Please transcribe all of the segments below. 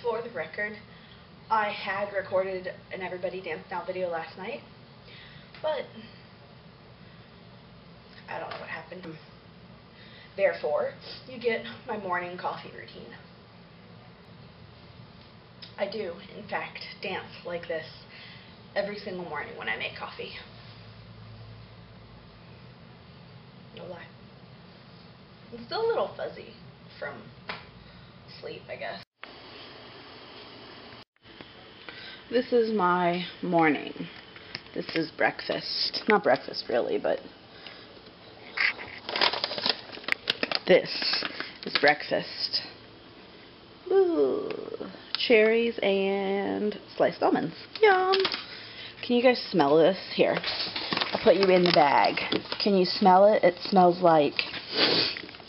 For the record, I had recorded an Everybody Dance Now video last night, but I don't know what happened. Therefore, you get my morning coffee routine. I do, in fact, dance like this every single morning when I make coffee. No lie. I'm still a little fuzzy from sleep, I guess. This is my morning. This is breakfast. Not breakfast, really, but this is breakfast. Ooh, cherries and sliced almonds. Yum. Can you guys smell this? Here, I'll put you in the bag. Can you smell it? It smells like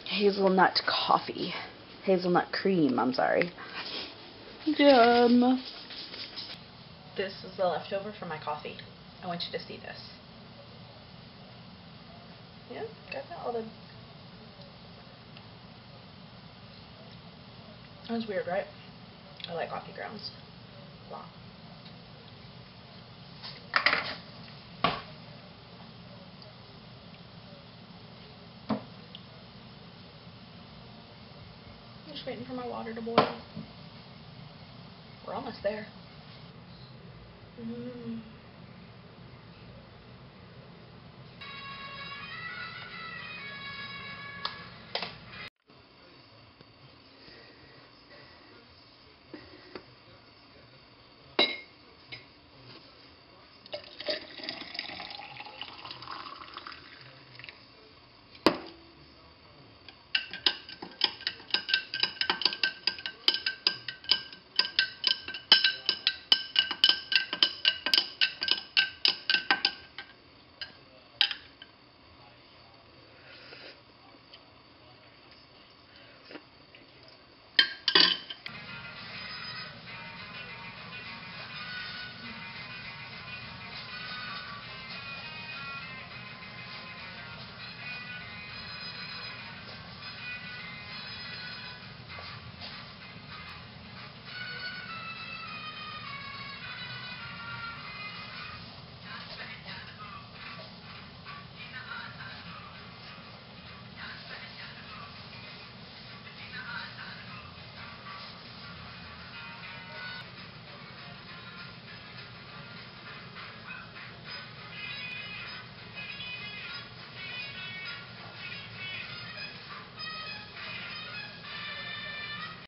hazelnut coffee. Hazelnut cream, I'm sorry. Yum. This is the leftover from my coffee. I want you to see this. Yeah, got all the... That was weird, right? I like coffee grounds a lot. Just waiting for my water to boil. We're almost there. Mm.